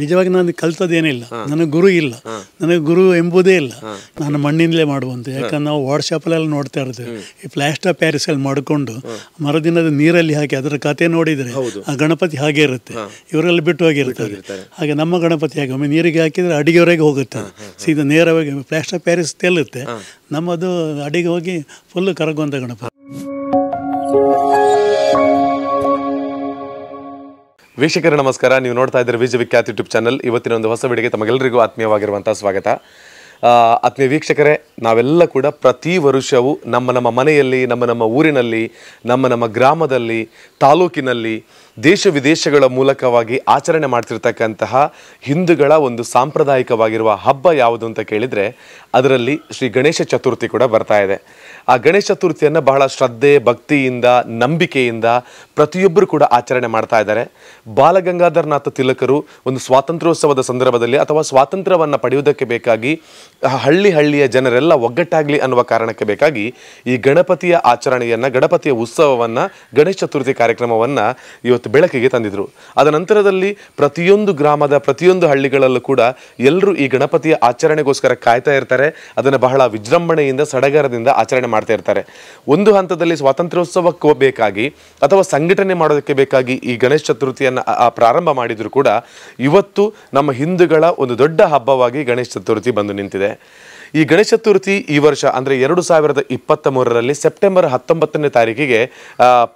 ನಿಜವಾಗಿ ನಾನು ಕಲ್ತದೇನಿಲ್ಲ. ನನಗೆ ಗುರು ಇಲ್ಲ. ನನಗೆ ಗುರು ಎಂಬುದೇ ಇಲ್ಲ. ನಾನು ಮಣ್ಣಿನಲ್ಲೇ ಮಾಡುವಂತ. ಯಾಕಂದ್ರೆ ನಾವು ವಾಟ್ಸಪ್ಪಲ್ಲೆಲ್ಲ ನೋಡ್ತಾ ಇರ್ತೇವೆ ಈ ಪ್ಲಾಸ್ಟರ್ ಪ್ಯಾರಿಸ್ ಅಲ್ಲಿ ಮಾಡಿಕೊಂಡು ಮರುದಿನದ ನೀರಲ್ಲಿ ಹಾಕಿ ಅದರ ಕತೆ ನೋಡಿದರೆ ಆ ಗಣಪತಿ ಹಾಗೆ ಇರುತ್ತೆ. ಇವರೆಲ್ಲ ಬಿಟ್ಟು ಹೋಗಿರ್ತಾರೆ. ಹಾಗೆ ನಮ್ಮ ಗಣಪತಿ ಹಾಗೆ ಒಮ್ಮೆ ನೀರಿಗೆ ಹಾಕಿದ್ರೆ ಅಡಿಗೆವರೆಗೆ ಹೋಗುತ್ತೆ. ಸೀದಾ ನೇರವಾಗಿ ಪ್ಲಾಸ್ಟರ್ ಪ್ಯಾರಿಸ್ ತೆಲ್ಲುತ್ತೆ ನಮ್ಮದು ಅಡಿಗೆ ಹೋಗಿ ಫುಲ್ ಕರಗುವಂಥ ಗಣಪತಿ. ವೀಕ್ಷಕರ, ನಮಸ್ಕಾರ. ನೀವು ನೋಡ್ತಾ ಇದ್ದೀರಿ ವಿಜಯ ವಿಖ್ಯಾತ್ ಯೂಟ್ಯೂಬ್ ಚಾನಲ್. ಇವತ್ತಿನ ಒಂದು ಹೊಸ ವಿಡಿಯೋಗೆ ತಮಗೆಲ್ಲರಿಗೂ ಆತ್ಮೀಯವಾಗಿರುವಂಥ ಸ್ವಾಗತ. ಆತ್ಮೀಯ ವೀಕ್ಷಕರೇ, ನಾವೆಲ್ಲ ಕೂಡ ಪ್ರತಿ ವರ್ಷವೂ ನಮ್ಮ ನಮ್ಮ ಮನೆಯಲ್ಲಿ, ನಮ್ಮ ನಮ್ಮ ಊರಿನಲ್ಲಿ, ನಮ್ಮ ನಮ್ಮ ಗ್ರಾಮದಲ್ಲಿ, ತಾಲೂಕಿನಲ್ಲಿ ದೇಶ ವಿದೇಶಗಳ ಮೂಲಕವಾಗಿ ಆಚರಣೆ ಮಾಡ್ತಿರ್ತಕ್ಕಂತಹ ಹಿಂದೂಗಳ ಒಂದು ಸಾಂಪ್ರದಾಯಿಕವಾಗಿರುವ ಹಬ್ಬ ಯಾವುದು ಅಂತ ಕೇಳಿದರೆ ಅದರಲ್ಲಿ ಶ್ರೀ ಗಣೇಶ ಚತುರ್ಥಿ ಕೂಡ ಬರ್ತಾ ಇದೆ. ಆ ಗಣೇಶ ಚತುರ್ಥಿಯನ್ನು ಬಹಳ ಶ್ರದ್ಧೆ, ಭಕ್ತಿಯಿಂದ, ನಂಬಿಕೆಯಿಂದ ಪ್ರತಿಯೊಬ್ಬರು ಕೂಡ ಆಚರಣೆ ಮಾಡ್ತಾ ಇದ್ದಾರೆ. ಬಾಲಗಂಗಾಧರನಾಥ ತಿಲಕರು ಒಂದು ಸ್ವಾತಂತ್ರ್ಯೋತ್ಸವದ ಸಂದರ್ಭದಲ್ಲಿ ಅಥವಾ ಸ್ವಾತಂತ್ರ್ಯವನ್ನು ಪಡೆಯುವುದಕ್ಕೆ ಬೇಕಾಗಿ ಹಳ್ಳಿ ಹಳ್ಳಿಯ ಜನರೆಲ್ಲ ಒಗ್ಗಟ್ಟಾಗಲಿ ಅನ್ನುವ ಕಾರಣಕ್ಕೆ ಬೇಕಾಗಿ ಈ ಗಣಪತಿಯ ಆಚರಣೆಯನ್ನು, ಗಣಪತಿಯ ಉತ್ಸವವನ್ನು, ಗಣೇಶ ಚತುರ್ಥಿ ಕಾರ್ಯಕ್ರಮವನ್ನು ಬೆಳಕಿಗೆ ತಂದಿದ್ರು. ಅದ ನಂತರದಲ್ಲಿ ಪ್ರತಿಯೊಂದು ಗ್ರಾಮದ ಪ್ರತಿಯೊಂದು ಹಳ್ಳಿಗಳಲ್ಲೂ ಕೂಡ ಎಲ್ಲರೂ ಈ ಗಣಪತಿಯ ಆಚರಣೆಗೋಸ್ಕರ ಕಾಯ್ತಾ ಇರ್ತಾರೆ. ಅದನ್ನು ಬಹಳ ವಿಜೃಂಭಣೆಯಿಂದ, ಸಡಗರದಿಂದ ಆಚರಣೆ ಮಾಡ್ತಾ ಇರ್ತಾರೆ. ಒಂದು ಹಂತದಲ್ಲಿ ಸ್ವಾತಂತ್ರ್ಯೋತ್ಸವಕ್ಕೆ ಬೇಕಾಗಿ ಅಥವಾ ಸಂಘಟನೆ ಮಾಡೋದಕ್ಕೆ ಬೇಕಾಗಿ ಈ ಗಣೇಶ ಚತುರ್ಥಿಯನ್ನು ಪ್ರಾರಂಭ ಮಾಡಿದ್ರು ಕೂಡ ಇವತ್ತು ನಮ್ಮ ಹಿಂದೂಗಳ ಒಂದು ದೊಡ್ಡ ಹಬ್ಬವಾಗಿ ಗಣೇಶ ಚತುರ್ಥಿ ಬಂದು ನಿಂತಿದೆ. ಈ ಗಣೇಶ ಚತುರ್ಥಿ ಈ ವರ್ಷ ಅಂದರೆ ಎರಡು ಸಾವಿರದ ಇಪ್ಪತ್ತ ಮೂರರಲ್ಲಿ ಸೆಪ್ಟೆಂಬರ್ ಹತ್ತೊಂಬತ್ತನೇ ತಾರೀಕಿಗೆ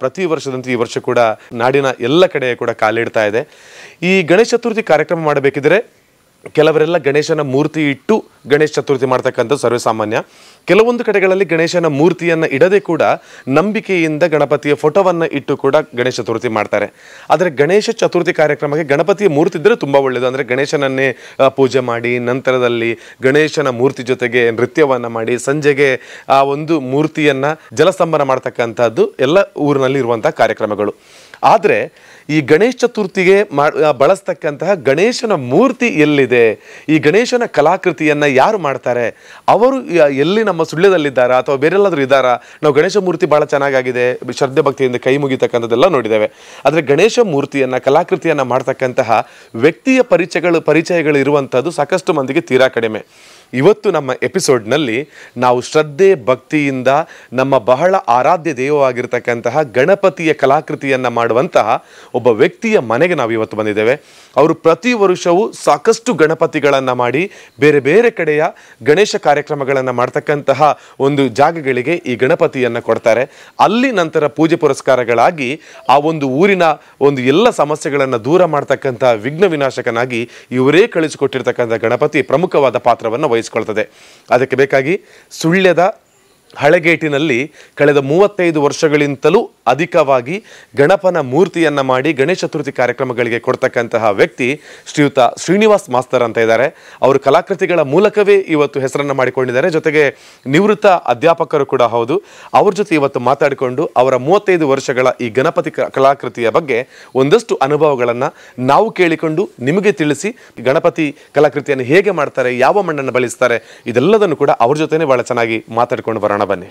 ಪ್ರತಿ ವರ್ಷದಂತೆ ಈ ವರ್ಷ ಕೂಡ ನಾಡಿನ ಎಲ್ಲ ಕಡೆ ಕೂಡ ಕಾಲಿಡ್ತಾ ಇದೆ. ಈ ಗಣೇಶ ಚತುರ್ಥಿ ಕಾರ್ಯಕ್ರಮ ಮಾಡಬೇಕಿದ್ರೆ ಕೆಲವರೆಲ್ಲ ಗಣೇಶನ ಮೂರ್ತಿ ಇಟ್ಟು ಗಣೇಶ ಚತುರ್ಥಿ ಮಾಡ್ತಕ್ಕಂಥದ್ದು ಸರ್ವೇಸಾಮಾನ್ಯ. ಕೆಲವೊಂದು ಕಡೆಗಳಲ್ಲಿ ಗಣೇಶನ ಮೂರ್ತಿಯನ್ನು ಇಡದೆ ಕೂಡ ನಂಬಿಕೆಯಿಂದ ಗಣಪತಿಯ ಫೋಟೋವನ್ನು ಇಟ್ಟು ಕೂಡ ಗಣೇಶ ಚತುರ್ಥಿ ಮಾಡ್ತಾರೆ. ಆದರೆ ಗಣೇಶ ಚತುರ್ಥಿ ಕಾರ್ಯಕ್ರಮಕ್ಕೆ ಗಣಪತಿಯ ಮೂರ್ತಿ ಇದ್ದರೆ ತುಂಬ ಒಳ್ಳೆಯದು ಅಂದರೆ ಗಣೇಶನನ್ನೇ ಪೂಜೆ ಮಾಡಿ, ನಂತರದಲ್ಲಿ ಗಣೇಶನ ಮೂರ್ತಿ ಜೊತೆಗೆ ನೃತ್ಯವನ್ನು ಮಾಡಿ, ಸಂಜೆಗೆ ಆ ಒಂದು ಮೂರ್ತಿಯನ್ನು ಜಲಸ್ತಂಭನ ಮಾಡ್ತಕ್ಕಂಥದ್ದು ಎಲ್ಲ ಊರಿನಲ್ಲಿ ಇರುವಂಥ ಕಾರ್ಯಕ್ರಮಗಳು. ಆದರೆ ಈ ಗಣೇಶ ಚತುರ್ಥಿಗೆ ಬಳಸ್ತಕ್ಕಂತಹ ಗಣೇಶನ ಮೂರ್ತಿ ಎಲ್ಲಿದೆ? ಈ ಗಣೇಶನ ಕಲಾಕೃತಿಯನ್ನ ಯಾರು ಮಾಡ್ತಾರೆ? ಅವರು ಎಲ್ಲಿ ನಮ್ಮ ಸುಳ್ಯದಲ್ಲಿದ್ದಾರಾ? ಅಥವಾ ಬೇರೆಲ್ಲಾದರೂ ಇದ್ದಾರಾ? ನಾವು ಗಣೇಶ ಮೂರ್ತಿ ಬಹಳ ಚೆನ್ನಾಗಾಗಿದೆ. ಶ್ರದ್ಧೆ ಭಕ್ತಿಯಿಂದ ಕೈ ಮುಗಿತಕ್ಕಂಥದ್ದೆಲ್ಲ ನೋಡಿದ್ದೇವೆ. ಆದರೆ ಗಣೇಶ ಮೂರ್ತಿಯನ್ನ, ಕಲಾಕೃತಿಯನ್ನ ಮಾಡ್ತಕ್ಕಂತಹ ವ್ಯಕ್ತಿಯ ಪರಿಚಯಗಳು ಪರಿಚಯಗಳು ಇರುವಂಥದ್ದು ಸಾಕಷ್ಟು ಮಂದಿಗೆ ತೀರಾ ಕಡಿಮೆ. ಇವತ್ತು ನಮ್ಮ ಎಪಿಸೋಡ್ನಲ್ಲಿ ನಾವು ಶ್ರದ್ಧೆ, ಭಕ್ತಿಯಿಂದ ನಮ್ಮ ಬಹಳ ಆರಾಧ್ಯ ದೇವವಾಗಿರ್ತಕ್ಕಂತಹ ಗಣಪತಿಯ ಕಲಾಕೃತಿಯನ್ನು ಮಾಡುವಂತಹ ಒಬ್ಬ ವ್ಯಕ್ತಿಯ ಮನೆಗೆ ನಾವು ಇವತ್ತು ಬಂದಿದ್ದೇವೆ. ಅವರು ಪ್ರತಿ ವರ್ಷವೂ ಸಾಕಷ್ಟು ಗಣಪತಿಗಳನ್ನು ಮಾಡಿ ಬೇರೆ ಬೇರೆ ಕಡೆಯ ಗಣೇಶ ಕಾರ್ಯಕ್ರಮಗಳನ್ನು ಮಾಡ್ತಕ್ಕಂತಹ ಒಂದು ಜಾಗಗಳಿಗೆ ಈ ಗಣಪತಿಯನ್ನು ಕೊಡ್ತಾರೆ. ಅಲ್ಲಿ ನಂತರ ಪೂಜೆ ಪುರಸ್ಕಾರಗಳಾಗಿ ಆ ಒಂದು ಊರಿನ ಒಂದು ಎಲ್ಲ ಸಮಸ್ಯೆಗಳನ್ನು ದೂರ ಮಾಡ್ತಕ್ಕಂತಹ ವಿಘ್ನ ವಿನಾಶಕನಾಗಿ ಇವರೇ ಕಳಿಸಿಕೊಟ್ಟಿರ್ತಕ್ಕಂಥ ಗಣಪತಿ ಪ್ರಮುಖವಾದ ಪಾತ್ರವನ್ನು ವಹಿಸಿಕೊಳ್ತದೆ ಅದಕ್ಕೆ ಬೇಕಾಗಿ ಸುಳ್ಯದ ಹಳೆಗೇಟಿನಲ್ಲಿ ಕಳೆದ ಮೂವತ್ತೈದು ವರ್ಷಗಳಿಂತಲೂ ಅಧಿಕವಾಗಿ ಗಣಪನ ಮೂರ್ತಿಯನ್ನು ಮಾಡಿ ಗಣೇಶ ಚತುರ್ಥಿ ಕಾರ್ಯಕ್ರಮಗಳಿಗೆ ಕೊಡ್ತಕ್ಕಂತಹ ವ್ಯಕ್ತಿ ಶ್ರೀಯುತ ಶ್ರೀನಿವಾಸ್ ಮಾಸ್ತರ್ ಅಂತ ಇದ್ದಾರೆ. ಅವರು ಕಲಾಕೃತಿಗಳ ಮೂಲಕವೇ ಇವತ್ತು ಹೆಸರನ್ನು ಮಾಡಿಕೊಂಡಿದ್ದಾರೆ. ಜೊತೆಗೆ ನಿವೃತ್ತ ಅಧ್ಯಾಪಕರು ಕೂಡ ಹೌದು. ಅವ್ರ ಜೊತೆ ಇವತ್ತು ಮಾತಾಡಿಕೊಂಡು ಅವರ ಮೂವತ್ತೈದು ವರ್ಷಗಳ ಈ ಗಣಪತಿ ಕಲಾಕೃತಿಯ ಬಗ್ಗೆ ಒಂದಷ್ಟು ಅನುಭವಗಳನ್ನು ನಾವು ಕೇಳಿಕೊಂಡು ನಿಮಗೆ ತಿಳಿಸಿ ಗಣಪತಿ ಕಲಾಕೃತಿಯನ್ನು ಹೇಗೆ ಮಾಡ್ತಾರೆ, ಯಾವ ಮಣ್ಣನ್ನು ಬಳಸ್ತಾರೆ ಇದೆಲ್ಲದನ್ನು ಕೂಡ ಅವ್ರ ಜೊತೆನೇ ಭಾಳ ಚೆನ್ನಾಗಿ ಮಾತಾಡ್ಕೊಂಡು ಬರೋಣ. ಬನ್ನಿ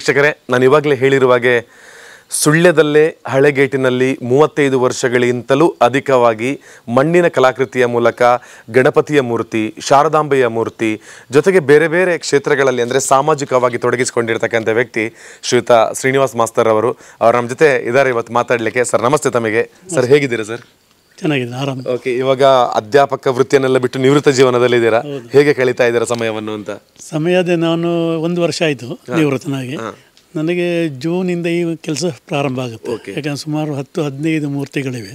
ವೀಕ್ಷಕರೇ ನಾನು ಇವಾಗಲೇ ಹೇಳಿರುವ ಹಾಗೆ ಸುಳ್ಯದಲ್ಲೇ ಹಳೆಗೇಟಿನಲ್ಲಿ ಮೂವತ್ತೈದು ವರ್ಷಗಳಿಗಿಂತಲೂ ಅಧಿಕವಾಗಿ ಮಣ್ಣಿನ ಕಲಾಕೃತಿಯ ಮೂಲಕ ಗಣಪತಿಯ ಮೂರ್ತಿ ಶಾರದಾಂಬೆಯ ಮೂರ್ತಿ ಜೊತೆಗೆ ಬೇರೆ ಬೇರೆ ಕ್ಷೇತ್ರಗಳಲ್ಲಿ ಅಂದರೆ ಸಾಮಾಜಿಕವಾಗಿ ತೊಡಗಿಸಿಕೊಂಡಿರ್ತಕ್ಕಂಥ ವ್ಯಕ್ತಿ ಶ್ರೀಯುತ ಶ್ರೀನಿವಾಸ್ ಮಾಸ್ತರ್ ಅವರು. ಅವ್ರು ನಮ್ಮ ಜೊತೆ ಇದ್ದಾರೆ ಇವತ್ತು ಮಾತಾಡಲಿಕ್ಕೆ. ಸರ್ ನಮಸ್ತೆ ತಮಗೆ. ಸರ್ ಹೇಗಿದ್ದೀರಾ ಸರ್? ಚೆನ್ನಾಗಿದೆ ಆರಾಮ. ಓಕೆ ಇವಾಗ ಅಧ್ಯಾಪಕ ವೃತ್ತಿಯನ್ನೆಲ್ಲ ಬಿಟ್ಟು ನಿವೃತ್ತ ಜೀವನದಲ್ಲಿದ್ದೀರಾ ಹೇಗೆ ಕಳೀತಾ ಇದ್ದೀರಾ ಸಮಯವನ್ನು ಅಂತ? ಸಮಯದ ನಾನು ಒಂದು ವರ್ಷ ಆಯಿತು ನಿವೃತ್ತನಾಗಿ. ನನಗೆ ಜೂನಿಂದ ಈ ಕೆಲಸ ಪ್ರಾರಂಭ ಆಗುತ್ತೆ. ಯಾಕಂದ್ರೆ ಸುಮಾರು ಹತ್ತು ಹದಿನೈದು ಮೂರ್ತಿಗಳಿವೆ.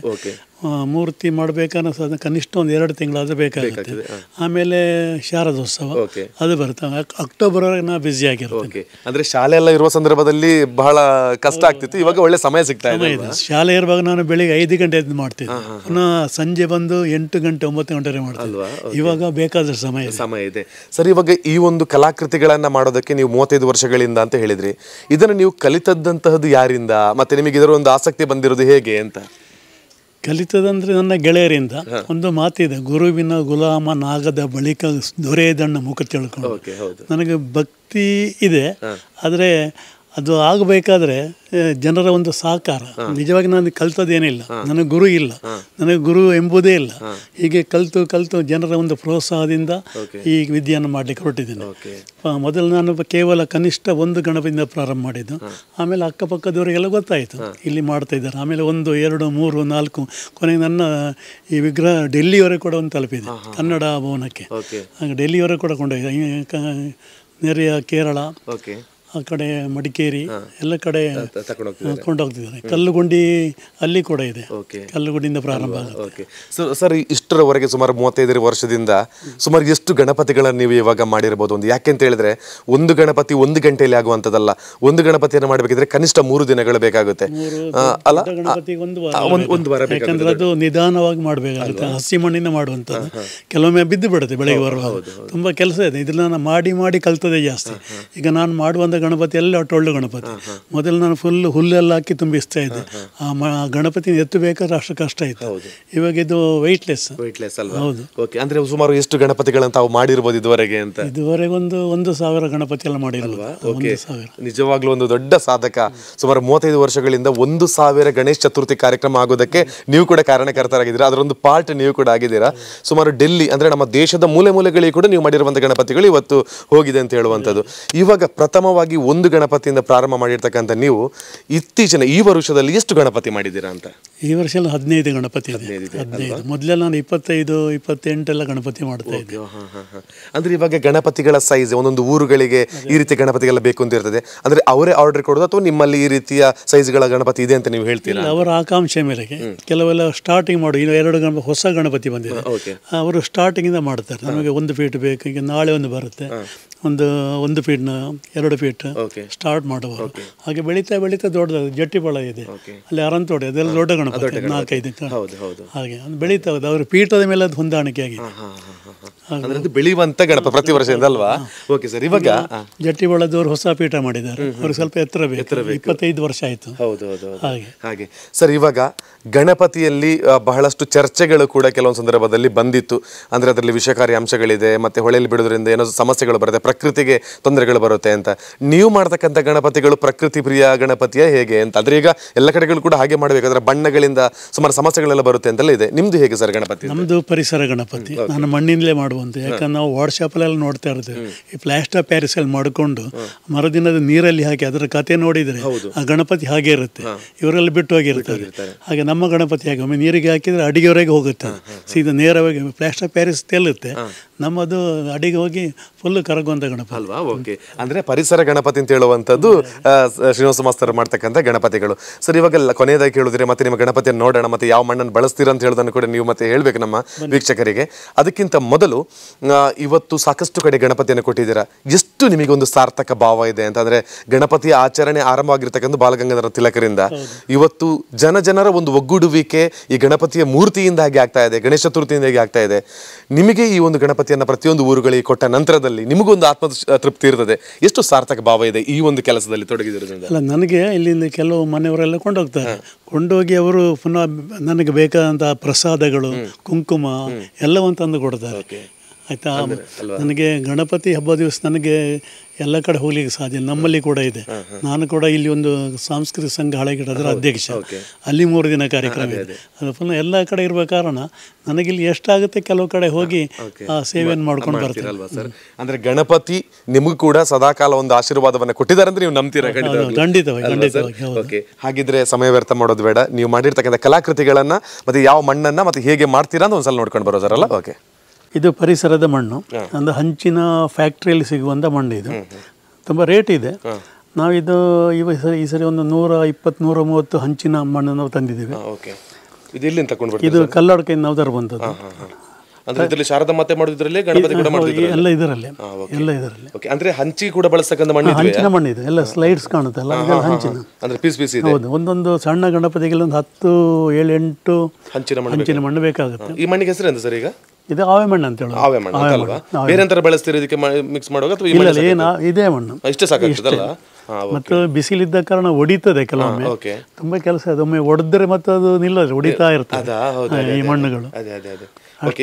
ಮೂರ್ತಿ ಮಾಡಬೇಕಾದ್ರೆ ಸದ ಕನಿಷ್ಠ ಒಂದು ಎರಡು ತಿಂಗಳಾದರೂ ಬೇಕಾಗುತ್ತೆ. ಆಮೇಲೆ ಶಾರದೋತ್ಸವ ಅದು ಬರುತ್ತೆ. ಅಕ್ಟೋಬರ್ ನಾ ಬ್ಯುಸಿ ಆಗಿರ್ತೇನೆ. ಓಕೆ. ಅಂದ್ರೆ ಶಾಲೆ ಎಲ್ಲ ಇರುವ ಸಂದರ್ಭದಲ್ಲಿ ಬಹಳ ಕಷ್ಟ ಆಗ್ತಿತ್ತು. ಇವಾಗ ಒಳ್ಳೆ ಸಮಯ ಸಿಗ್ತಾ ಇದೆ ಶಾಲೆ ಇರುವಾಗ ನಾನು ಬೆಳಿಗ್ಗೆ ಐದು ಗಂಟೆ ಎದ್ದು ಮಾಡ್ತಿದ್ದೆ. ಪುನಃ ಸಂಜೆ ಬಂದು ಎಂಟು ಗಂಟೆ ಒಂಬತ್ತು ಗಂಟೆ? ಮಾಡ್ತಿದ್ದೆ. ಇವಾಗ ಬೇಕಾದಷ್ಟು ಸಮಯ ಇದೆ. ಸಮಯ ಇದೆ. ಸರ್ ಇವಾಗ ಈ ಒಂದು ಕಲಾಕೃತಿಗಳನ್ನು ಮಾಡೋದಕ್ಕೆ ನೀವು ಮೂವತ್ತೈದು ವರ್ಷಗಳಿಂದ ಅಂತ ಹೇಳಿದ್ರಿ. ಇದನ್ನು ನೀವು ಕಲಿತದ್ದಂತಹದ್ದು ಯಾರಿಂದ? ಮತ್ತೆ ನಿಮಗೆ ಇದರ ಒಂದು ಆಸಕ್ತಿ ಬಂದಿರೋದು ಹೇಗೆ ಅಂತ? ಕಲಿತದಂದ್ರೆ ನನ್ನ ಗೆಳೆಯರಿಂದ ಒಂದು ಮಾತಿದೆ ಗುರುವಿನ ಗುಲಾಮ ನಾಗದ ಬಳಿಕ ದೊರೆಯದಣ್ಣ ಮುಖ ತಿಳ್ಕೊಂಡು. ನನಗೆ ಭಕ್ತಿ ಇದೆ ಆದರೆ ಅದು ಆಗಬೇಕಾದ್ರೆ ಜನರ ಒಂದು ಸಹಕಾರ. ನಿಜವಾಗಿ ನಾನು ಕಲ್ತದೇನಿಲ್ಲ ನನಗೆ ಗುರು ಇಲ್ಲ. ನನಗೆ ಗುರು ಎಂಬುದೇ ಇಲ್ಲ. ಹೀಗೆ ಕಲಿತು ಕಲಿತು ಜನರ ಒಂದು ಪ್ರೋತ್ಸಾಹದಿಂದ ಈ ವಿದ್ಯೆಯನ್ನು ಮಾಡಲಿಕ್ಕೆ ಹೊರಟಿದ್ದೇನೆ. ಮೊದಲು ನಾನು ಕೇವಲ ಕನಿಷ್ಠ ಒಂದು ಗಣಪತಿಯಿಂದ ಪ್ರಾರಂಭ ಮಾಡಿದ್ದು. ಆಮೇಲೆ ಅಕ್ಕಪಕ್ಕದವರಿಗೆಲ್ಲ ಗೊತ್ತಾಯಿತು. ಇಲ್ಲಿ ಮಾಡ್ತಾ ಇದ್ದಾರೆ. ಆಮೇಲೆ ಒಂದು ಎರಡು ಮೂರು ನಾಲ್ಕು ಕೊನೆಗೆ ನನ್ನ ಈ ವಿಗ್ರಹ ಡೆಲ್ಲಿಯವರೆಗೆ ಕೂಡ ಒಂದು ತಲುಪಿದೆ. ಕನ್ನಡ ಭವನಕ್ಕೆ. ಡೆಲ್ಲಿಯವರೆಗೆ ಕೂಡ ಕೊಂಡೋಗಿದೆ. ನೆರೆಯ ಕೇರಳ ಆ ಕಡೆ ಮಡಿಕೇರಿ ಎಲ್ಲ ಕಡೆ ಕೊಂಡೋಗ್ತಿದ್ದಾರೆ ಕಲ್ಲುಗುಂಡಿ ಅಲ್ಲಿ ಕೂಡ ಇದೆ. ಕಲ್ಲುಗುಂಡಿಯಿಂದ ಪ್ರಾರಂಭ ಆಗುತ್ತೆ. ಸೊ ಸರ್ ಇಷ್ಟರವರೆಗೆ ಸುಮಾರು ಮೂವತ್ತೈದು ವರ್ಷದಿಂದ ಸುಮಾರು ಎಷ್ಟು ಗಣಪತಿಗಳನ್ನು ನೀವು ಇವಾಗ ಮಾಡಿರ್ಬೋದು ಒಂದು? ಯಾಕೆ ಅಂತ ಹೇಳಿದ್ರೆ ಒಂದು ಗಣಪತಿ ಒಂದು ಗಂಟೆಯಲ್ಲಿ ಆಗುವಂತದಲ್ಲ ಒಂದು ಗಣಪತಿಯನ್ನು ಮಾಡಬೇಕಿದ್ರೆ ಕನಿಷ್ಠ ಮೂರು ದಿನಗಳು ಬೇಕಾಗುತ್ತೆ. ಅಲ್ಲ ಒಂದು ವಾರ ಯಾಕಂದ್ರೆ ಅದು ನಿಧಾನವಾಗಿ ಮಾಡಬೇಕಾಗುತ್ತೆ. ಹಸಿ ಮಣ್ಣಿನ ಮಾಡುವಂಥದ್ದು. ಕೆಲವೊಮ್ಮೆ ಬಿದ್ದು ಬಿಡುತ್ತೆ ಬೆಳಗ್ಗೆ ಬರುವಾಗ. ತುಂಬ ಕೆಲಸ ಇದೆ. ಇದನ್ನ ನಾನು ಮಾಡಿ ಮಾಡಿ ಕಲ್ತದೆ ಜಾಸ್ತಿ. ಈಗ ನಾನು ಮಾಡುವಂಥ ಗಣಪತಿ ಎಲ್ಲ ಟೊಳ್ಳು ಗಣಪತಿ. ಮೊದಲು ನಾನು ಫುಲ್ ಹುಲ್ಲೆಲ್ಲ ಹಾಕಿ ತುಂಬಿಸ್ತಾ ಇದ್ದೆ. ಆ ಗಣಪತಿನ ಎತ್ತಬೇಕಾದ್ರೆ ಅಷ್ಟು ಕಷ್ಟ ಇತ್ತು. ಇವಾಗ ಇದು ವೈಟ್ಲೆಸ್ ವೈಟ್ಲೆಸ್ ಅಲ್ವಾ? ಹೌದು. ಓಕೆ ಅಂದ್ರೆ ಸುಮಾರು ಎಷ್ಟು ಗಣಪತಿಗಳನ್ನು ತಾವು ಮಾಡಿರ್ಬೋದು ಇದುವರೆಗೆ ಅಂತ? ಇದುವರೆಗೆ ಒಂದು ಒಂದು ಸಾವಿರ ಗಣಪತಿ ಎಲ್ಲ ಮಾಡಿರಲ್ವ ಓಕೆ ನಿಜವಾಗ್ಲೂ ಒಂದು ದೊಡ್ಡ ಸಾಧಕ. ಸುಮಾರು ಮೂವತ್ತೈದು ವರ್ಷಗಳಿಂದ ಒಂದು ಸಾವಿರ ಗಣೇಶ ಚತುರ್ಥಿ ಕಾರ್ಯಕ್ರಮ ಆಗೋದಕ್ಕೆ ನೀವು ಕೂಡ ಕಾರಣಕರ್ತರಾಗಿದ್ದೀರಾ? ಅದರೊಂದು ಪಾರ್ಟ್ ನೀವು ಕೂಡ ಆಗಿದ್ದೀರಾ? ಸುಮಾರು ಡೆಲ್ಲಿ ಅಂದ್ರೆ ನಮ್ಮ ದೇಶದ ಮೂಲೆ ಮೂಲೆಗಳಿಗೆ ಕೂಡ ನೀವು ಮಾಡಿರುವಂತಹ ಗಣಪತಿಗಳು ಇವತ್ತು ಹೋಗಿದೆ ಅಂತ ಹೇಳುವಂಥದ್ದು. ಇವಾಗ ಪ್ರಥಮವಾಗಿ ಒಂದು ಗಣಪತಿಯಿಂದ ಪ್ರಾರಂಭ ಮಾಡಿರ್ತಕ್ಕಂಥ ನೀವು ಇತ್ತೀಚಿನ ಈ ವರ್ಷದಲ್ಲಿ ಎಷ್ಟು ಗಣಪತಿ ಮಾಡಿದ್ದೀರಾ ಅಂತ? ಈ ವರ್ಷ ಹದಿನೈದು ಗಣಪತಿ ಹದಿನೈದು ಮೊದಲೆಲ್ಲ ನಾನು ಇಪ್ಪತ್ತೈದು ಇಪ್ಪತ್ತೆಂಟೆಲ್ಲ ಗಣಪತಿ ಮಾಡ್ತಾ ಇದ್ದೆ. ಅಂದ್ರೆ ಇವಾಗ ಗಣಪತಿಗಳ ಸೈಜ್ ಒಂದೊಂದು ಊರುಗಳಿಗೆ ಈ ರೀತಿ ಗಣಪತಿಗೆಲ್ಲ ಬೇಕು ಅಂತ ಇರ್ತದೆ. ಅಂದ್ರೆ ಅವರೇ ಆರ್ಡರ್ ಕೊಡೋದು ಅಥವಾ ನಿಮ್ಮಲ್ಲಿ ಈ ರೀತಿಯ ಸೈಜ್ಗಳ ಗಣಪತಿ ಇದೆ ಅಂತ ನೀವು ಹೇಳ್ತೀರಾ? ಅವರ ಆಕಾಂಕ್ಷೆ ಮೇರೆಗೆ. ಕೆಲವೆಲ್ಲ ಸ್ಟಾರ್ಟಿಂಗ್ ಮಾಡು ಇನ್ನು ಎರಡು ಗಣಪತಿ ಹೊಸ ಗಣಪತಿ ಬಂದಿದೆ. ಅವರು ಸ್ಟಾರ್ಟಿಂಗಿಂದ ಮಾಡ್ತಾರೆ. ನಮಗೆ ಒಂದು ಫೀಟ್ ಬೇಕು ಈಗ ನಾಳೆ ಒಂದು ಬರುತ್ತೆ. ಒಂದು ಒಂದು ಫೀಟ್ನ ಎರಡು ಫೀಟ್ ಓಕೆ ಸ್ಟಾರ್ಟ್ ಮಾಡುವರು ಹಾಗೆ ಬೆಳೀತಾ ಬೆಳೀತಾ ದೊಡ್ಡದು ಜಟ್ಟಿಬಳ ಇದೆ. ಅಲ್ಲಿ ಅರಂತೋಡೆ ಅದೆಲ್ಲ ದೊಡ್ಡ ಗಣಪತಿ ನಾಲ್ಕೈದು ಹಾಗೆ ಅದು ಬೆಳೀತಾ ಹೋದ ಅವ್ರ ಪೀಠದ ಮೇಲೆ ಅದು ಹೊಂದಾಣಿಕೆ ಆಗಿ ಬೆಳೆಯುವಂತ ಗಣಪ ಪ್ರತಿ ವರ್ಷದಿಂದ ಅಲ್ವಾ? ಓಕೆ ಸರ್ ಇವಾಗ. ಜಟ್ಟಿಬಳದವರು ಹೊಸ ಪೀಠ ಮಾಡಿದ್ದಾರೆ. ಅವ್ರು ಸ್ವಲ್ಪ ಎತ್ತರ ಬೇಕು. ಇಪ್ಪತ್ತೈದು ವರ್ಷ ಆಯ್ತು. ಹೌದು ಹೌದು ಹೌದು. ಹಾಗೆ. ಹಾಗೆ. ಸರ್ ಇವಾಗ ಗಣಪತಿಯಲ್ಲಿ ಬಹಳಷ್ಟು ಚರ್ಚೆಗಳು ಕೂಡ ಕೆಲವೊಂದು ಸಂದರ್ಭದಲ್ಲಿ ಬಂದಿತ್ತು. ಅಂದ್ರೆ ಅದರಲ್ಲಿ ವಿಷಕಾರಿ ಅಂಶಗಳಿದೆ ಮತ್ತೆ ಹೊಳೆಯಲ್ಲಿ ಬಿಡೋದ್ರಿಂದ ಏನೋ ಸಮಸ್ಯೆಗಳು ಬರುತ್ತೆ ಪ್ರಕೃತಿಗೆ ತೊಂದರೆಗಳು ಬರುತ್ತೆ ಅಂತ. ನೀವು ಮಾಡ್ತಕ್ಕಂಥ ಗಣಪತಿಗಳು ಪ್ರಕೃತಿ ಪ್ರಿಯ ಗಣಪತಿಯ ಹೇಗೆ ಅಂತ. ಅಂದ್ರೆ ಈಗ ಎಲ್ಲ ಕಡೆಗಳು ಕೂಡ ಹಾಗೆ ಮಾಡಬೇಕು. ಅದರ ಬಣ್ಣಗಳಿಂದ ಸುಮಾರು ಸಮಸ್ಯೆಗಳೆಲ್ಲ ಬರುತ್ತೆ ಅಂತೆಲ್ಲ ಇದೆ. ನಿಮ್ದು ಹೇಗೆ ಸರ್ ಗಣಪತಿ? ನಮ್ಮದು ಪರಿಸರ ಗಣಪತಿ. ನಾನು ಮಣ್ಣಿನಲ್ಲೇ ಮಾಡುವಂತ. ಯಾಕಂದ್ರೆ ನಾವು ವಾಟ್ಸಾಪಲ್ಲೆಲ್ಲ ನೋಡ್ತಾ ಇರ್ತೇವೆ. ಈ ಪ್ಲಾಸ್ಟರ್ ಪ್ಯಾರಿಸ್ ಅಲ್ಲಿ ಮಾಡಿಕೊಂಡು ಮರುದಿನದ ನೀರಲ್ಲಿ ಹಾಕಿ ಅದರ ಕತೆ ನೋಡಿದ್ರೆ ಆ ಗಣಪತಿ ಹಾಗೆ ಇರುತ್ತೆ. ಇವರೆಲ್ಲ ಬಿಟ್ಟು ಹೋಗಿರ್ತಾರೆ. ಹಾಗೆ ನಮ್ಮ ಗಣಪತಿ ಹಾಗೆ ಒಮ್ಮೆ ನೀರಿಗೆ ಹಾಕಿದ್ರೆ ಅಡಿಗೆವರೆಗೆ ಹೋಗುತ್ತೆ. ಸೀದಾ ನೇರವಾಗಿ ಪ್ಲಾಸ್ಟರ್ ಪ್ಯಾರಿಸ್ ತೆಲ್ಲುತ್ತೆ ನಮ್ಮದು ಅಡಿಗೆ ಹೋಗಿ ಫುಲ್ ಕರಗುವಂಥ ಗಣಪತಿ. ಅಲ್ವಾ? ಓಕೆ ಅಂದ್ರೆ ಪರಿಸರ ಗಣಪತಿ ಅಂತ ಹೇಳುವಂಥದ್ದು ಸ- ಶ್ರೀನಿವಾಸ ಮಾಸ್ತರ್ ಮಾಡ್ತಕ್ಕಂಥ ಗಣಪತಿಗಳು. ಸರ್ ಇವಾಗ ಕೊನೆಯದಾಗಿ ಕೇಳಿದ್ರೆ ಮತ್ತೆ ನಿಮ್ಮ ಗಣಪತಿಯನ್ನು ನೋಡೋಣ ಮತ್ತೆ ಯಾವ ಮಣ್ಣನ್ನು ಬಳಸ್ತೀರ ಅಂತ ಹೇಳೋದನ್ನು ಕೂಡ ನೀವು ಮತ್ತೆ ಹೇಳ್ಬೇಕು ನಮ್ಮ ವೀಕ್ಷಕರಿಗೆ. ಅದಕ್ಕಿಂತ ಮೊದಲು ಇವತ್ತು ಸಾಕಷ್ಟು ಕಡೆ ಗಣಪತಿಯನ್ನು ಕೊಟ್ಟಿದ್ದೀರಾ? ಎಷ್ಟು ನಿಮಗೆ ಒಂದು ಸಾರ್ಥಕ ಭಾವ ಇದೆ ಅಂತಂದ್ರೆ ಗಣಪತಿಯ ಆಚರಣೆ ಆರಂಭವಾಗಿರ್ತಕ್ಕಂಥ ಬಾಲಗಂಗಾಧರ ತಿಲಕರಿಂದ ಇವತ್ತು ಜನ ಜನರ ಒಂದು ಒಗ್ಗೂಡುವಿಕೆ ಈ ಗಣಪತಿಯ ಮೂರ್ತಿಯಿಂದಾಗಿ ಆಗ್ತಾ ಇದೆ ಗಣೇಶ ಚತುರ್ಥಿಯಿಂದಾಗಿ ಆಗ್ತಾ ಇದೆ. ನಿಮಗೆ ಈ ಒಂದು ಗಣಪತಿಯನ್ನ ಪ್ರತಿಯೊಂದು ಊರುಗಳಿಗೆ ಕೊಟ್ಟ ನಂತರದಲ್ಲಿ ನಿಮಗೊಂದು ಆತ್ಮ ತೃಪ್ತಿ ಇರ್ತದೆ. ಎಷ್ಟು ಸಾರ್ಥಕ ಭಾವ ಇದೆ ಈ ಒಂದು ಕೆಲಸದಲ್ಲಿ ತೊಡಗಿದಿರೋದ್ರಿಂದ? ಅಲ್ಲ ನನಗೆ ಇಲ್ಲಿಂದ ಕೆಲವು ಮನೆಯವರೆಲ್ಲ ಕೊಂಡೋಗ್ತಾರೆ. ಕೊಂಡೋಗಿ ಅವರು ಪುನಃ ನನಗೆ ಬೇಕಾದಂತಹ ಪ್ರಸಾದಗಳು ಕುಂಕುಮ ಎಲ್ಲವನ್ನು ತಂದು ಕೊಡ್ತಾರೆ. ಆಯಿತಾ? ನನಗೆ ಗಣಪತಿ ಹಬ್ಬ ದಿವಸ ನನಗೆ ಎಲ್ಲ ಕಡೆ ಹೋಗ್ಲಿಕ್ಕೆ ಸಾಧ್ಯ ಇಲ್ಲ. ನಮ್ಮಲ್ಲಿ ಕೂಡ ಇದೆ. ನಾನು ಕೂಡ ಇಲ್ಲಿ ಒಂದು ಸಾಂಸ್ಕೃತಿಕ ಸಂಘ ಹಳೆಗಿಡದ್ರ ಅಧ್ಯಕ್ಷ. ಅಲ್ಲಿ ಮೂರು ದಿನ ಕಾರ್ಯಕ್ರಮ ಇದೆ. ಪುನಃ ಎಲ್ಲ ಕಡೆ ಇರುವ ಕಾರಣ ನನಗಿಲ್ಲಿ ಎಷ್ಟಾಗುತ್ತೆ ಕೆಲವು ಕಡೆ ಹೋಗಿ ಆ ಸೇವೆಯನ್ನು ಮಾಡ್ಕೊಂಡು ಬರ್ತೀನಿ. ಅಲ್ವಾ ಸರ್ ಅಂದ್ರೆ ಗಣಪತಿ ನಿಮಗೂ ಕೂಡ ಸದಾಕಾಲ ಒಂದು ಆಶೀರ್ವಾದವನ್ನ ಕೊಟ್ಟಿದ್ದಾರೆ ಅಂದ್ರೆ ನೀವು ನಂಬ್ತೀರಾ? ಖಂಡಿತವಾಗಿ? ಖಂಡಿತವಾಗಿ ಓಕೆ. ಹಾಗಿದ್ರೆ ಸಮಯ ವ್ಯರ್ಥ ಮಾಡೋದು ಬೇಡ. ನೀವು ಮಾಡಿರ್ತಕ್ಕಂಥ ಕಲಾಕೃತಿಗಳನ್ನ ಮತ್ತೆ ಯಾವ ಮಣ್ಣನ್ನ ಮತ್ತೆ ಹೇಗೆ ಮಾಡ್ತೀರಾ ಅಂತ ಒಂದ್ಸಲ ನೋಡ್ಕೊಂಡು ಬರೋದಾರಲ್ಲ ಓಕೆ. ಇದು ಪರಿಸರದ ಮಣ್ಣು. ಒಂದು ಹಂಚಿನ ಫ್ಯಾಕ್ಟ್ರಿಯಲ್ಲಿ ಸಿಗುವಂಥ ಮಣ್ಣು ಇದು. ತುಂಬ ರೇಟ್ ಇದೆ. ನಾವಿದು ಇವ ಈ ಸರಿ ಒಂದು ನೂರ ಇಪ್ಪತ್ತು ನೂರ ಮೂವತ್ತು ಹಂಚಿನ ಮಣ್ಣು ನಾವು ತಂದಿದ್ದೀವಿ. ಇದು ಇದು ಕಲ್ಲಡ್ಕೆಯಿಂದ ನಾವು ತರುವಂಥದ್ದು. ಅಂದ್ರೆ ಇದರಲ್ಲಿ ಶಾರದಾ ಮಾತೆ ಮಾಡೋದ್ರಲ್ಲಿ ಗಣಪತಿ ಕೂಡ ಮಾಡಿದ್ರು ಎಲ್ಲ ಇದರಲ್ಲಿ. ಎಲ್ಲ ಇದರಲ್ಲಿ. ಓಕೆ ಅಂದ್ರೆ ಹಂಚಿ ಕೂಡ ಬಳಸತಕ್ಕಂತ ಮಣ್ಣು ಇದೆಯಾ? ಹಂಚಿನ ಮಣ್ಣು ಇದೆ. ಎಲ್ಲ ಸ್ಲೈಡ್ಸ್ ಕಾಣುತ್ತಲ್ಲ ಇದೆಲ್ಲ ಹಂಚಿನ. ಅಂದ್ರೆ ಪೀಸ್ ಪೀಸ್ ಇದೆ? ಹೌದು. ಒಂದೊಂದು ಸಣ್ಣ ಗಣಪತಿಗೆ ಒಂದು ಹತ್ತು ಏಳು ಎಂಟು ಹಂಚಿನ ಮಣ್ಣು ಹಂಚಿನ ಮಣ್ಣು ಬೇಕಾಗುತ್ತೆ. ಈ ಮಣ್ಣಿಗೆ ಹೆಸರು ಎಂತ ಸರ್ ಈಗ? ಇದು ಆವೆ ಮಣ್ಣು ಅಂತ ಹೇಳೋದು. ಆವೆ ಮಣ್ಣು ಅಲ್ವಾ ಬೇರೆ ಅಂತರ ಬಳಸ್ತೀರಿ ಇದಕ್ಕೆ ಮಿಕ್ಸ್ ಮಾಡುವಾಗ ಅಥವಾ ಇಲ್ಲ ಏನು ಇದೇ ಮಣ್ಣು? ಇಷ್ಟೇ ಸಾಕಾಗ್ತದಲ್ಲ ಮತ್ತು ಬಿಸಿಲಿದ್ದ ಕಾರಣ ಒಡಿತದೆ ಕೆಲವೊಮ್ಮೆ. ತುಂಬಾ ಕೆಲಸ ಅದೊಮ್ಮೆ ಒಡೆದ್ರೆ ಮತ್ತೆ ಅದು ನಿಲ್ಲೋದಿಲ್ಲ ಒಡಿತಾ ಇರ್ತದೆ. ಈ ಮಣ್ಣುಗಳು.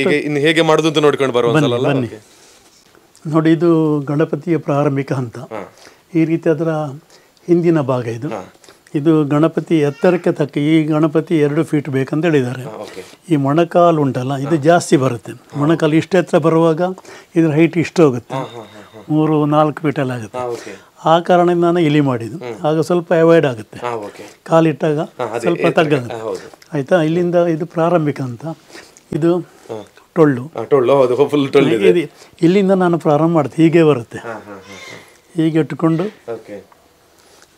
ಈಗ ಇನ್ನು ಹೇಗೆ ಮಾಡುದು ಅಂತ ನೋಡ್ಕೊಂಡು ಬರುವ ಬನ್ನಿ ನೋಡಿ ಇದು ಗಣಪತಿಯ ಪ್ರಾರಂಭಿಕ ಹಂತ. ಈ ರೀತಿ ಅದರ ಹಿಂದಿನ ಭಾಗ ಇದು. ಇದು ಗಣಪತಿ ಎತ್ತರಕ್ಕೆ ತಕ್ಕ ಈ ಗಣಪತಿ ಎರಡು ಫೀಟ್ ಬೇಕಂತ ಹೇಳಿದ್ದಾರೆ. ಈ ಮೊಣಕಾಲು ಉಂಟಲ್ಲ ಇದು ಜಾಸ್ತಿ ಬರುತ್ತೆ. ಮೊಣಕಾಲು ಇಷ್ಟು ಎತ್ತರ ಬರುವಾಗ ಇದ್ರ ಹೈಟ್ ಇಷ್ಟು ಹೋಗುತ್ತೆ. ಮೂರು ನಾಲ್ಕು ಫೀಟಲ್ಲಿ ಆಗುತ್ತೆ. ಆ ಕಾರಣದಿಂದ ನಾನು ಇಲಿ ಮಾಡಿದ್ದು. ಆಗ ಸ್ವಲ್ಪ ಅವಾಯ್ಡ್ ಆಗುತ್ತೆ. ಕಾಲಿಟ್ಟಾಗ ಸ್ವಲ್ಪ ತಗ್ಗುತ್ತೆ. ಆಯಿತಾ? ಇಲ್ಲಿಂದ ಇದು ಪ್ರಾರಂಭಿಕ ಅಂತ. ಇದು ಟೊಳ್ಳು. ಇಲ್ಲಿಂದ ನಾನು ಪ್ರಾರಂಭ ಮಾಡ್ತೆ ಹೀಗೆ ಬರುತ್ತೆ. ಹೀಗೆ ಇಟ್ಟುಕೊಂಡು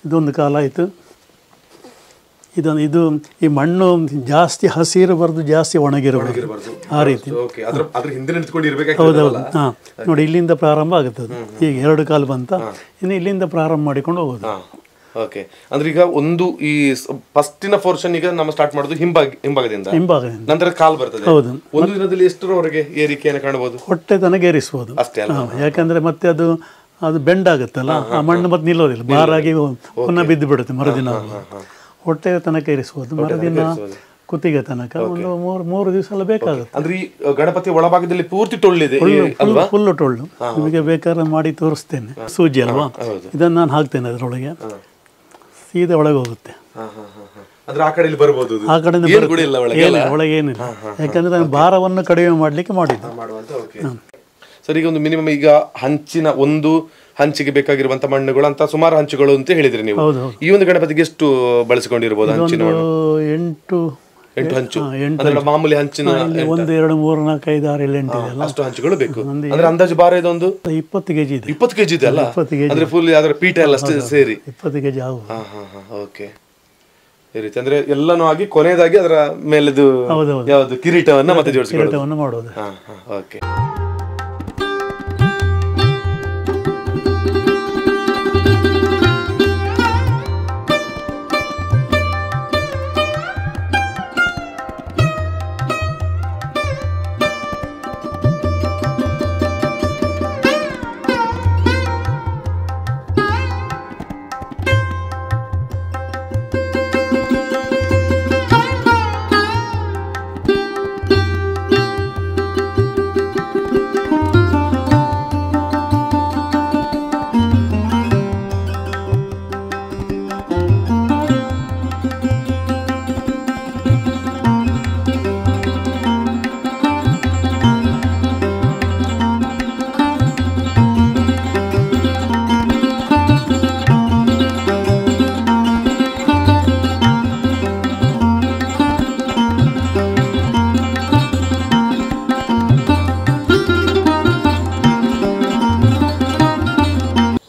ಇದೊಂದು ಕಾಲ ಆಯಿತು. ಇದೊಂದು ಇದು ಈ ಮಣ್ಣು ಜಾಸ್ತಿ ಹಸಿರು ಬರೆದು ಜಾಸ್ತಿ ಒಣಗಿರಬಾರ್ದು. ಆ ರೀತಿ. ಹೌದೌದು. ಹಾಂ. ನೋಡಿ ಇಲ್ಲಿಂದ ಪ್ರಾರಂಭ ಆಗುತ್ತೆ ಅದು ಈಗ ಎರಡು ಕಾಲು ಬಂತ. ಇನ್ನು ಇಲ್ಲಿಂದ ಪ್ರಾರಂಭ ಮಾಡಿಕೊಂಡು ಹೋಗೋದು. ಓಕೆ ಅಂದ್ರೆ ಈಗ ಒಂದು ಈ ಫಸ್ಟಿನ ಪೋರ್ಷನ್ ಈಗ ನಮ್ಮ ಸ್ಟಾರ್ಟ್ ಮಾಡೋದು ಹಿಂಭಾಗ ಹಿಂಭಾಗದಿಂದ. ಹಿಂಭಾಗದಿಂದ. ನಂತರ ಕಾಲ್ ಬರ್ತದೆ. ಹೌದು. ಒಂದು ದಿನದಲ್ಲಿ ಎಷ್ಟರವರೆಗೆ ಏರಿಕೆಯನ್ನು ಕಾಣಬಹುದು? ಹೊಟ್ಟೆ ತನಕ ಏರಿಸಬಹುದು ಅಷ್ಟೇ ಅಲ್ಲ. ಯಾಕಂದ್ರೆ ಯಾಕಂದರೆ ಮತ್ತೆ ಅದು ಅದು ಬೆಂಡ್ ಆಗುತ್ತಲ್ಲ ಆ ಮಣ್ಣು ಮತ್ತೆ ನಿಲ್ಲೋದಿಲ್ಲ. ಬಾರಾಗಿ ಪುನಃ ಬಿದ್ದು ಬಿಡುತ್ತೆ ಮರುದಿನ. ಹೊಟ್ಟೆ ತನಕ ಇರಿಸ್ಬೋದು ಮರುದಿನ ಕುತ್ತಿಗೆ ತನಕ ಒಂದು ಮೂರು ಮೂರು ದಿವಸ ಎಲ್ಲ ಬೇಕಾಗುತ್ತೆ ಅಂದ್ರೆ ಈ ಗಣಪತಿ ಒಳಭಾಗದಲ್ಲಿ ಪೂರ್ತಿ ಟೊಳ್ಳಿದೆ ಫುಲ್ಲು ಟೊಳ್ಳು. ನಿಮಗೆ ಬೇಕಾದ್ರೆ ಮಾಡಿ ತೋರಿಸ್ತೇನೆ. ಸೂಜಿ ಅಲ್ವಾ? ಇದನ್ನು ನಾನು ಹಾಕ್ತೇನೆ ಅದರೊಳಗೆ. ಸೀದಾ ಒಳಗೆ ಹೋಗುತ್ತೆ. ಆ ಕಡೆಯಲ್ಲಿ ಬರ್ಬೋದು. ಆ ಕೂಡ ಒಳಗೆ ಏನಿಲ್ಲ ಯಾಕಂದ್ರೆ ನಾನು ಭಾರವನ್ನು ಕಡಿಮೆ ಮಾಡಲಿಕ್ಕೆ ಮಾಡಿದ್ದು. ಸರ್ ಈಗ ಒಂದು ಮಿನಿಮಮ್ ಈಗ ಹಂಚಿನ ಒಂದು ಹಂಚಿಗೆ ಬೇಕಾಗಿರುವಂತಹ ಮಣ್ಣುಗಳು ಅಂತ ಸುಮಾರು ಹಂಚುಗಳು ಅಂತ ಹೇಳಿದ್ರಿ ನೀವು. ಈ ಒಂದು ಗಣಪತಿಗೆ ಎಷ್ಟು ಬಳಸಿಕೊಂಡಿರ್ಬೋದು ಹಂಚಿನ ಮಣ್ಣು? ಎಂಟು ಎಂಟು ಹಂಚು. ಅಂದ್ರೆ ಮಾಮೂಲಿ ಹಂಚಿನ ಒಂದು ಎರಡು ಮೂರು ನಾಲ್ಕು ಐದು ಆರು ಏಳು ಎಂಟು ಅಷ್ಟು ಹಂಚುಗಳು ಬೇಕು. ಅಂದ್ರೆ ಅಂದಾಜು ಭಾರ ಇದೊಂದು? ಇಪ್ಪತ್ತು ಕೆಜಿ ಇದೆ. ಇಪ್ಪತ್ತು ಕೆಜಿ ಇದೆ ಅಲ್ಲ? ಅಂದ್ರೆ ಫುಲ್ ಅದರ ಪೀಠ ಎಲ್ಲ ಅಷ್ಟೇ ಸೇರಿ? ಇಪ್ಪತ್ತು ಕೆಜಿ ಹಾ ಓಕೆ ಈ ರೀತಿ ಅಂದ್ರೆ ಎಲ್ಲನೂ ಆಗಿ ಕೊನೆಯದಾಗಿ ಅದರ ಮೇಲೆದು ಯಾವುದು ಕಿರೀಟವನ್ನ ಮತ್ತೆ ಜೋಡಿಸಿ ಕಿರೀಟವನ್ನು ಮಾಡೋದು. ಓಕೆ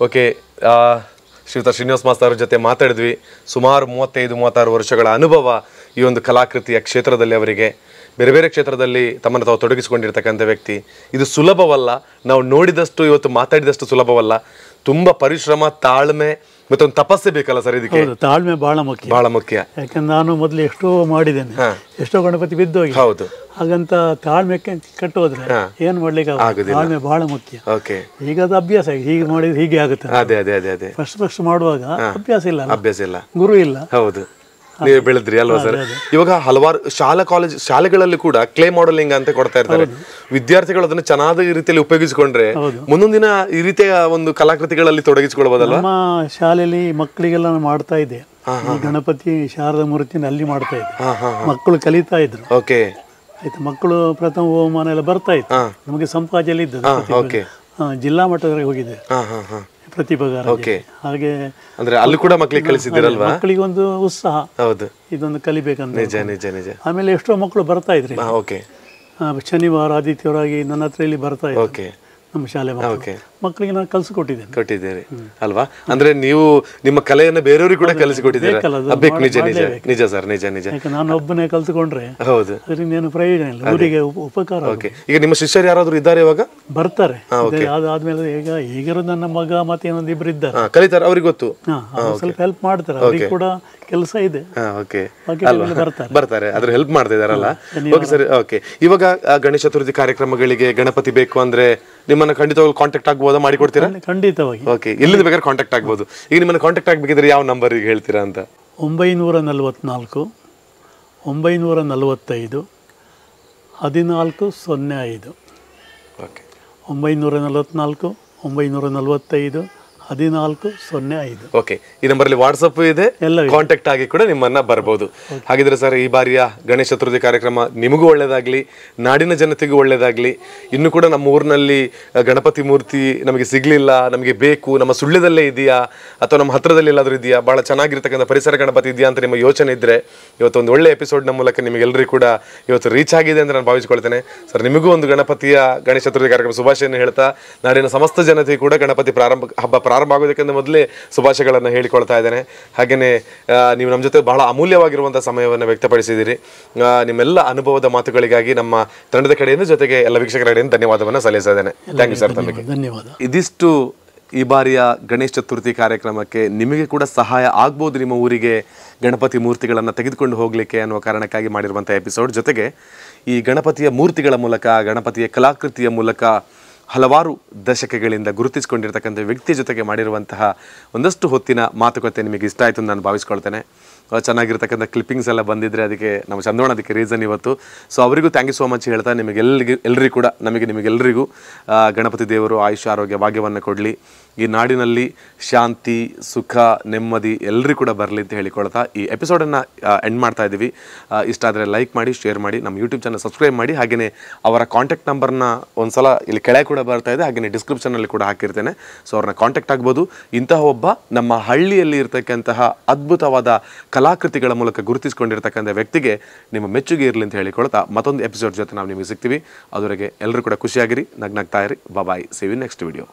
ಓಕೆ ಶ್ರೀಯುತ ಶ್ರೀನಿವಾಸ ಮಾಸ್ತರ ಜೊತೆ ಮಾತಾಡಿದ್ವಿ. ಸುಮಾರು ಮೂವತ್ತೈದು, ಮೂವತ್ತಾರು ವರ್ಷಗಳ ಅನುಭವ ಈ ಒಂದು ಕಲಾಕೃತಿಯ ಕ್ಷೇತ್ರದಲ್ಲಿ ಅವರಿಗೆ. ಬೇರೆ ಬೇರೆ ಕ್ಷೇತ್ರದಲ್ಲಿ ತಮ್ಮನ್ನು ತಾವು ತೊಡಗಿಸಿಕೊಂಡಿರ್ತಕ್ಕಂಥ ವ್ಯಕ್ತಿ. ಇದು ಸುಲಭವಲ್ಲ. ನಾವು ನೋಡಿದಷ್ಟು, ಇವತ್ತು ಮಾತಾಡಿದಷ್ಟು ಸುಲಭವಲ್ಲ. ತುಂಬ ಪರಿಶ್ರಮ, ತಾಳ್ಮೆ ಮತ್ತೊಂದು ತಪಸ್ಸೆ ಬೇಕಲ್ಲ ಸರ್ ಇದಕ್ಕೆ? ಹೌದು ತಾಳ್ಮೆ ಬಹಳ ಮುಖ್ಯ. ಬಹಳ ಮುಖ್ಯ. ಯಾಕಂದ್ರೆ ನಾನು ಮೊದಲು ಎಷ್ಟೋ ಮಾಡಿದ್ದೇನೆ. ಎಷ್ಟೋ ಗಣಪತಿ ಬಿದ್ದೋಗಿ ಹೌದು. ಹಾಗಂತ ತಾಳ್ಮೆ ಕೆ- ಏನ್ ಮಾಡ್ಲಿಕ್ಕೆ. ತಾಳ್ಮೆ ಬಹಳ ಮುಖ್ಯ. ಓಕೆ. ಈಗ ಅದು ಅಭ್ಯಾಸ. ಹೀಗೆ ಮಾಡಿದ್ರೆ ಹೀಗೆ ಆಗುತ್ತೆ ಅದೇ ಅದೇ ಅದೇ ಅದೇ. ಫಸ್ಟ್ ಫಸ್ಟ್ ಮಾಡುವಾಗ ಅಭ್ಯಾಸ ಇಲ್ಲ ಅಭ್ಯಾಸ ಇಲ್ಲ. ಗುರು ಇಲ್ಲ. ಹೌದು. ನೀವೇ ಬೆಳೆದ್ರಿ ಅಲ್ವಾ ಸರ್? ಇವಾಗ ಹಲವಾರು ಶಾಲಾ ಕಾಲೇಜ್ ಶಾಲೆಗಳಲ್ಲಿ ಕೂಡ ಕ್ಲೇ ಮಾಡೆಲಿಂಗ್ ಅಂತ ಕೊಡ್ತಾ ಇರ್ತಾರೆ. ವಿದ್ಯಾರ್ಥಿಗಳು ಅದನ್ನ ಚೆನ್ನಾದ ರೀತಿಯಲ್ಲಿ ಉಪಯೋಗಿಸಿಕೊಂಡ್ರೆ ಮುಂದೊಂದು ದಿನ ಈ ರೀತಿಯ ಒಂದು ಕಲಾಕೃತಿಗಳಲ್ಲಿ ತೊಡಗಿಸಿಕೊಳ್ಬೋದಲ್ವಾ? ನಮ್ಮ ಶಾಲೆಯಲ್ಲಿ ಮಕ್ಕಳಿಗೆಲ್ಲ ಮಾಡ್ತಾ ಇದ್ದೆ. ಈ ಗಣಪತಿ ಶಾರದಾ ಮೂರ್ತಿನ ಅಲ್ಲಿ ಮಾಡ್ತಾ ಇದ್ದೆ. ಮಕ್ಕಳು ಕಲಿತಾ ಇದ್ರು. ಓಕೆ. ಆಯ್ತು ಮಕ್ಕಳು ಪ್ರಥಮ ಬಹುಮಾನ ಎಲ್ಲ ಬರ್ತಾ ಇತ್ತು. ನಮಗೆ ಸಂಪಾಜಲ್ಲಿ ಇದ್ದದ್ದು ಜಿಲ್ಲಾ ಮಟ್ಟದವರೆಗೆ ಹೋಗಿದೆ ಪ್ರತಿಭಾಗಾರ ಓಕೆ ಹಾಗೆ ಅಂದ್ರೆ ಅಲ್ಲಿ ಕೂಡ ಮಕ್ಕಳಿಗೆ ಕಳಿಸಿದ್ದೀರಲ್ವಾ ಮಕ್ಕಳಿಗೆ ಒಂದು ಉತ್ಸಾಹ. ಹೌದು. ಇದೊಂದು ಕಲಿಬೇಕಂತ. ನಿಜ ನಿಜ ನಿಜ. ಆಮೇಲೆ ಎಷ್ಟೋ ಮಕ್ಕಳು ಬರ್ತಾ ಇದ್ರಿ. ಓಕೆ ಶನಿವಾರ ಆದಿತ್ಯವರಾಗಿ ನನ್ನ ಹತ್ರ ಇಲ್ಲಿ ಬರ್ತಾ ಇದ್ರು. ಓಕೆ ನಮ್ಮ ಶಾಲೆ ಓಕೆ ಮಕ್ಕಳಿಗೆ ನಾನು ಕಲಿಸಿಕೊಟ್ಟಿದ್ದೇನೆ. ಕೊಟ್ಟಿದ್ದೀರಿ. ಅಲ್ವಾ? ಅಂದ್ರೆ ನೀವು ನಿಮ್ಮ ಕಲೆಯನ್ನು ಬೇರೆಯವ್ರಿಗೆ ಕೂಡ ಕಲಿಸಿಕೊಟ್ಟಿದ್ದೀರಿ? ಬೇಕು ನಿಜ ನಿಜ. ನಿಜ ಸರ್ ನಿಜ ನಿಜ. ನಾನು ಒಬ್ಬನೇ ಕಲ್ತ್ಕೊಂಡ್ರೆ ಹೌದು. ಅದರಿಂದ ಏನು ಪ್ರಯೋಜನ ಇಲ್ಲ. ಊರಿಗೆ ಉಪಕಾರ ಓಕೆ. ಈಗ ನಿಮ್ಮ ಶಿಷ್ಯರು ಯಾರಾದರೂ ಇದ್ದಾರೆ ಇವಾಗ? ಬರ್ತಾರೆ. ಅದಾದ್ಮೇಲೆ ಈಗ ಈಗಿರೋ ನನ್ನ ಮಗ ಮತ್ತೆ ಇನ್ನೊಂದು ಇಬ್ರು ಇದ್ದಾರೆ. ಕಲಿತಾರೆ ಅವ್ರಿಗೆ ಗೊತ್ತು. ಸ್ವಲ್ಪ ಹೆಲ್ಪ್ ಮಾಡ್ತಾರೆ. ಅವ್ರಿಗೆ ಕೂಡ ಕೆಲಸ ಇದೆ. ಓಕೆ. ಬರ್ತಾರೆ. ಬರ್ತಾರೆ ಅದ್ರ ಹೆಲ್ಪ್ ಮಾಡ್ತಾ ಇದಾರಲ್ಲ ಓಕೆ ಸರಿ ಓಕೆ. ಇವಾಗ ಗಣೇಶ ಚತುರ್ಥಿ ಕಾರ್ಯಕ್ರಮಗಳಿಗೆ ಗಣಪತಿ ಬೇಕು ಅಂದ್ರೆ ನಿಮ್ಮನ್ನ ಖಂಡಿತವಾಗ್ಲೂ ಕಾಂಟ್ಯಾಕ್ಟ್ ಆಗ್ಬೋದಾ? ಮಾಡಿ ಕೊಡ್ತೀರಾ ಖಂಡಿತವಾಗಿ. ಓಕೆ ಎಲ್ಲಿಂದ ಬೇಕಾದ್ರೆ ಕಾಂಟ್ಯಾಕ್ಟ್ ಆಗ್ಬೋದು. ಈಗ ನಿಮ್ಮನ್ನು ಕಾಂಟ್ಯಾಕ್ಟ್ ಆಗಬೇಕಿದ್ರೆ ಯಾವ ನಂಬರ್ ಹೇಳ್ತೀರಾ ಅಂತ? ಒಂಬೈನೂರ ನಲವತ್ನಾಲ್ಕು ಒಂಬೈನೂರ ನಲವತ್ತೈದು ಹದಿನಾಲ್ಕು ಸೊನ್ನೆ ಐದು. ಓಕೆ ಒಂಬೈನೂರ ನಲವತ್ನಾಲ್ಕು ಒಂಬೈನೂರ ನಲವತ್ತೈದು ಹದಿನಾಲ್ಕು ಸೊನ್ನೆ ಐದು. ಓಕೆ ಈ ನಂಬರಲ್ಲಿ ವಾಟ್ಸಪ್ ಇದೆ. ಎಲ್ಲ. ಕಾಂಟ್ಯಾಕ್ಟ್ ಆಗಿ ಕೂಡ ನಿಮ್ಮನ್ನ ಬರಬಹುದು ಹಾಗಿದ್ರೆ ಸರ್ ಈ ಬಾರಿಯ ಗಣೇಶ ಚತುರ್ಥಿ ಕಾರ್ಯಕ್ರಮ ನಿಮಗೂ ಒಳ್ಳೇದಾಗ್ಲಿ ನಾಡಿನ ಜನತೆಗೂ ಒಳ್ಳೇದಾಗ್ಲಿ. ಇನ್ನು ಕೂಡ ನಮ್ಮ ಊರಿನಲ್ಲಿ ಗಣಪತಿ ಮೂರ್ತಿ ನಮಗೆ ಸಿಗ್ಲಿಲ್ಲ ನಮಗೆ ಬೇಕು ನಮ್ಮ ಸುಳ್ಳ್ಯದಲ್ಲೇ ಇದೆಯಾ ಅಥವಾ ನಮ್ಮ ಹತ್ರದಲ್ಲಿ ಎಲ್ಲಾದ್ರೂ ಇದೆಯಾ ಬಹಳ ಚೆನ್ನಾಗಿರ್ತಕ್ಕಂಥ ಪರಿಸರ ಗಣಪತಿ ಇದೆಯಾ ಅಂತ ನಿಮ್ಮ ಯೋಚನೆ ಇದ್ರೆ ಇವತ್ತು ಒಂದು ಒಳ್ಳೆ ಎಪಿಸೋಡ್ನ ಮೂಲಕ ನಿಮಗೆಲ್ಲರಿಗೂ ಕೂಡ ಇವತ್ತು ರೀಚ್ ಆಗಿದೆ ಅಂತ ನಾನು ಭಾವಿಸ್ಕೊಳ್ತೇನೆ. ಸರ್ ನಿಮಗೂ ಒಂದು ಗಣಪತಿಯ ಗಣೇಶ ಚತುರ್ಥಿ ಕಾರ್ಯಕ್ರಮ ಶುಭಾಶಯನ ಹೇಳ್ತಾ ನಾಡಿನ ಸಮಸ್ತ ಜನತೆ ಕೂಡ ಗಣಪತಿ ಪ್ರಾರಂಭ ಹಬ್ಬ ಪ್ರಾರಂಭ ಆಗೋದಕ್ಕಿಂತ ಮೊದಲೇ ಶುಭಾಶಯಗಳನ್ನು ಹೇಳಿಕೊಳ್ತಾ ಇದ್ದೇನೆ. ಹಾಗೆಯೇ ನೀವು ನಮ್ಮ ಜೊತೆ ಬಹಳ ಅಮೂಲ್ಯವಾಗಿರುವಂಥ ಸಮಯವನ್ನು ವ್ಯಕ್ತಪಡಿಸಿದ್ದೀರಿ. ನಿಮ್ಮೆಲ್ಲ ಅನುಭವದ ಮಾತುಗಳಿಗಾಗಿ ನಮ್ಮ ತಂಡದ ಕಡೆಯಿಂದ ಜೊತೆಗೆ ಎಲ್ಲ ವೀಕ್ಷಕರ ಕಡೆಯಿಂದ ಧನ್ಯವಾದವನ್ನು ಸಲ್ಲಿಸ್ತಾ ಇದ್ದೇನೆ. ಥ್ಯಾಂಕ್ ಯು ಸರ್ ತಮಗೆ ಧನ್ಯವಾದ ಇದಿಷ್ಟು ಈ ಬಾರಿಯ ಗಣೇಶ ಚತುರ್ಥಿ ಕಾರ್ಯಕ್ರಮಕ್ಕೆ ನಿಮಗೆ ಕೂಡ ಸಹಾಯ ಆಗ್ಬೋದು ನಿಮ್ಮ ಊರಿಗೆ ಗಣಪತಿ ಮೂರ್ತಿಗಳನ್ನು ತೆಗೆದುಕೊಂಡು ಹೋಗಲಿಕ್ಕೆ ಅನ್ನುವ ಕಾರಣಕ್ಕಾಗಿ ಮಾಡಿರುವಂಥ ಎಪಿಸೋಡ್ ಜೊತೆಗೆ ಈ ಗಣಪತಿಯ ಮೂರ್ತಿಗಳ ಮೂಲಕ ಗಣಪತಿಯ ಕಲಾಕೃತಿಯ ಮೂಲಕ ಹಲವಾರು ದಶಕಗಳಿಂದ ಗುರುತಿಸಿಕೊಂಡಿರ್ತಕ್ಕಂಥ ವ್ಯಕ್ತಿ ಜೊತೆಗೆ ಮಾಡಿರುವಂತಹ ಒಂದಷ್ಟು ಹೊತ್ತಿನ ಮಾತುಕತೆ ನಿಮಗೆ ಇಷ್ಟ ಆಯಿತು ನಾನು ಭಾವಿಸ್ಕೊಳ್ತೇನೆ. ಚೆನ್ನಾಗಿರ್ತಕ್ಕಂಥ ಕ್ಲಿಪ್ಪಿಂಗ್ಸ್ ಎಲ್ಲ ಬಂದಿದ್ರೆ ಅದಕ್ಕೆ ನಮ್ಮ ಚಂದೋಣ ಅದಕ್ಕೆ ರೀಸನ್ ಇವತ್ತು. ಸೊ ಅವರಿಗೂ ಥ್ಯಾಂಕ್ ಯು ಸೋ ಮಚ್ ಹೇಳ್ತಾ ನಿಮಗೆ ಎಲ್ಲರಿಗೂ ಕೂಡ, ನಮಗೆ ನಿಮಗೆಲ್ಲರಿಗೂ ಗಣಪತಿ ದೇವರು ಆಯುಷ್ಯ ಆರೋಗ್ಯ ಭಾಗ್ಯವನ್ನು ಕೊಡಲಿ. ಈ ನಾಡಿನಲ್ಲಿ ಶಾಂತಿ, ಸುಖ, ನೆಮ್ಮದಿ ಎಲ್ಲರಿಗೂ ಕೂಡ ಬರಲಿ ಅಂತ ಹೇಳಿಕೊಳ್ತಾ ಈ ಎಪಿಸೋಡನ್ನು ಎಂಡ್ ಮಾಡ್ತಾ ಇದ್ದೀವಿ. ಇಷ್ಟ ಆದರೆ ಲೈಕ್ ಮಾಡಿ ಶೇರ್ ಮಾಡಿ, ನಮ್ಮ ಯೂಟ್ಯೂಬ್ ಚಾನಲ್ ಸಬ್ಸ್ಕ್ರೈಬ್ ಮಾಡಿ ಹಾಗೆಯೇ ಅವರ ಕಾಂಟ್ಯಾಕ್ಟ್ ನಂಬರ್ನ ಒಂದ್ಸಲ ಇಲ್ಲಿ ಕೆಳಗೆ ಕೂಡ ಬರ್ತಾ ಇದೆ ಹಾಗೆಯೇ ಡಿಸ್ಕ್ರಿಪ್ಷನಲ್ಲಿ ಕೂಡ ಹಾಕಿರ್ತೇನೆ. ಸೊ ಅವ್ರನ್ನ ಕಾಂಟ್ಯಾಕ್ಟ್ ಆಗ್ಬೋದು. ಇಂತಹ ಒಬ್ಬ ನಮ್ಮ ಹಳ್ಳಿಯಲ್ಲಿ ಇರತಕ್ಕಂತಹ ಅದ್ಭುತವಾದ ಕಲಾಕೃತಿಗಳ ಮೂಲಕ ಗುರುತಿಸಿಕೊಂಡಿರ್ತಕ್ಕಂಥ ವ್ಯಕ್ತಿಗೆ ನಿಮ್ಮ ಮೆಚ್ಚುಗೆ ಇರಲಿ ಅಂತ ಹೇಳಿಕೊಳ್ತಾ ಮತ್ತೊಂದು ಎಪಿಸೋಡ್ ಜೊತೆ ನಾವು ನಿಮಗೆ ಸಿಗ್ತೀವಿ. ಅದುವರೆಗೆ ಎಲ್ಲರೂ ಕೂಡ ಖುಷಿಯಾಗಿರಿ, ನಗ್ನಾಗ್ತಾ ಇರಿ. ಬಾಯ್ ಸೇವಿ ನೆಕ್ಸ್ಟ್ ವಿಡಿಯೋ